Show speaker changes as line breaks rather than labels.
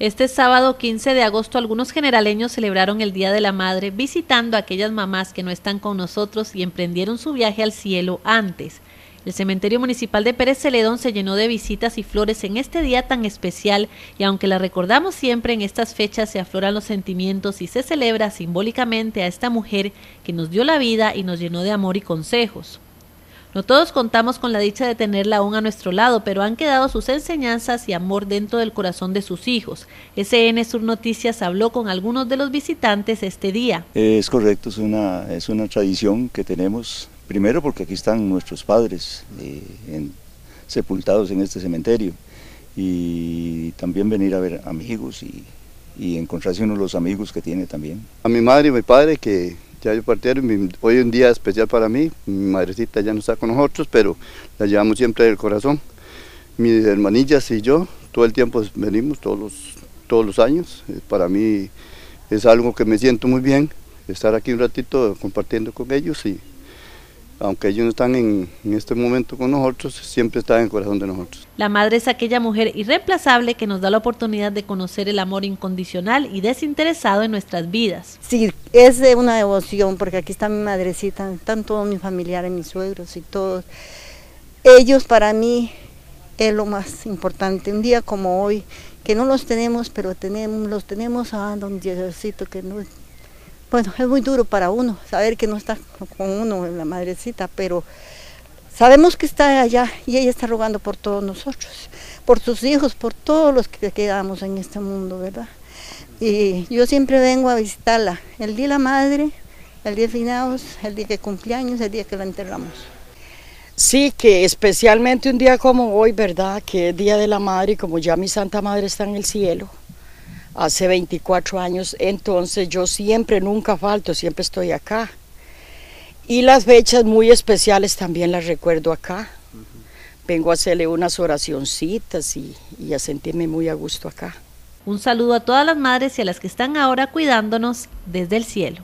Este sábado 15 de agosto algunos generaleños celebraron el Día de la Madre visitando a aquellas mamás que no están con nosotros y emprendieron su viaje al cielo antes. El cementerio municipal de Pérez Celedón se llenó de visitas y flores en este día tan especial y aunque la recordamos siempre en estas fechas se afloran los sentimientos y se celebra simbólicamente a esta mujer que nos dio la vida y nos llenó de amor y consejos. No todos contamos con la dicha de tenerla aún a nuestro lado, pero han quedado sus enseñanzas y amor dentro del corazón de sus hijos. SN Sur Noticias habló con algunos de los visitantes este día.
Es correcto, es una, es una tradición que tenemos, primero porque aquí están nuestros padres eh, sepultados en este cementerio y también venir a ver amigos y, y encontrarse uno de los amigos que tiene también.
A mi madre y mi padre que ya yo partieron, hoy un día especial para mí, mi madrecita ya no está con nosotros, pero la llevamos siempre del corazón. Mis hermanillas y yo, todo el tiempo venimos, todos los, todos los años. Eh, para mí es algo que me siento muy bien, estar aquí un ratito compartiendo con ellos y aunque ellos no están en, este momento con nosotros, siempre están en el corazón de nosotros.
La madre es aquella mujer irreemplazable que nos da la oportunidad de conocer el amor incondicional y desinteresado en nuestras vidas.
Sí, es de una devoción, porque aquí está mi madrecita, están todos mis familiares, mis suegros y todos. Ellos para mí es lo más importante. Un día como hoy, que no los tenemos, pero tenemos, los tenemos a don Diosito, que no bueno, es muy duro para uno saber que no está con uno la madrecita, pero sabemos que está allá y ella está rogando por todos nosotros, por sus hijos, por todos los que quedamos en este mundo, ¿verdad? Y yo siempre vengo a visitarla, el día de la madre, el día de finados, el día de cumpleaños, el día que la enterramos.
Sí, que especialmente un día como hoy, ¿verdad? Que es Día de la Madre y como ya mi Santa Madre está en el cielo, hace 24 años, entonces yo siempre, nunca falto, siempre estoy acá. Y las fechas muy especiales también las recuerdo acá. Vengo a hacerle unas oracioncitas y, y a sentirme muy a gusto acá.
Un saludo a todas las madres y a las que están ahora cuidándonos desde el cielo.